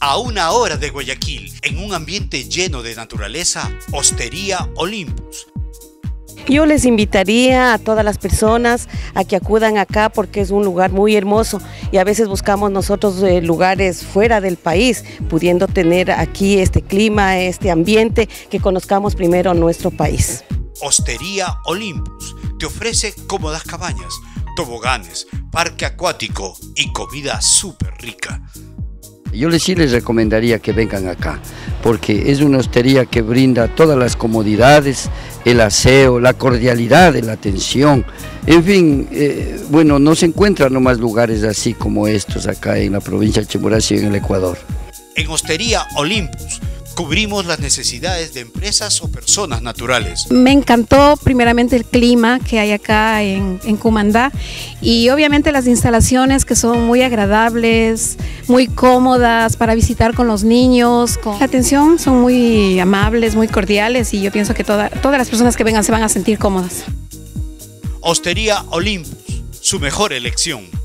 A una hora de Guayaquil, en un ambiente lleno de naturaleza, Hostería Olympus. Yo les invitaría a todas las personas a que acudan acá porque es un lugar muy hermoso y a veces buscamos nosotros eh, lugares fuera del país, pudiendo tener aquí este clima, este ambiente, que conozcamos primero nuestro país. Hostería Olympus te ofrece cómodas cabañas, toboganes, parque acuático y comida súper rica. Yo les sí les recomendaría que vengan acá, porque es una hostería que brinda todas las comodidades, el aseo, la cordialidad la atención. En fin, eh, bueno, no se encuentran nomás lugares así como estos acá en la provincia de Chimborazo en el Ecuador. En Hostería Olympus cubrimos las necesidades de empresas o personas naturales. Me encantó primeramente el clima que hay acá en, en Cumandá y obviamente las instalaciones que son muy agradables, muy cómodas para visitar con los niños. Con... La atención son muy amables, muy cordiales y yo pienso que todas las personas que vengan se van a sentir cómodas. Hostería Olympus, su mejor elección.